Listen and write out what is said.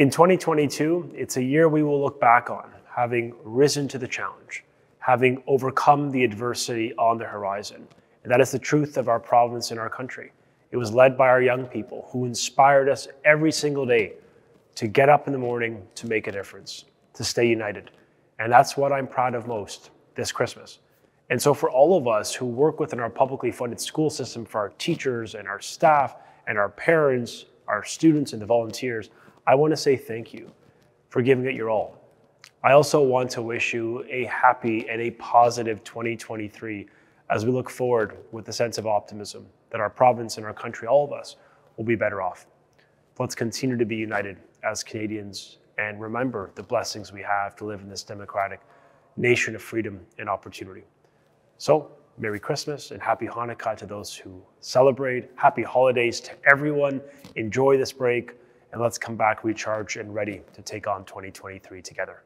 In 2022, it's a year we will look back on, having risen to the challenge, having overcome the adversity on the horizon. And that is the truth of our province and our country. It was led by our young people who inspired us every single day to get up in the morning to make a difference, to stay united. And that's what I'm proud of most this Christmas. And so, for all of us who work within our publicly funded school system, for our teachers and our staff and our parents, our students and the volunteers, I want to say thank you for giving it your all. I also want to wish you a happy and a positive 2023 as we look forward with a sense of optimism that our province and our country, all of us, will be better off. Let's continue to be united as Canadians and remember the blessings we have to live in this democratic nation of freedom and opportunity. So, Merry Christmas and Happy Hanukkah to those who celebrate. Happy holidays to everyone. Enjoy this break and let's come back recharged and ready to take on 2023 together.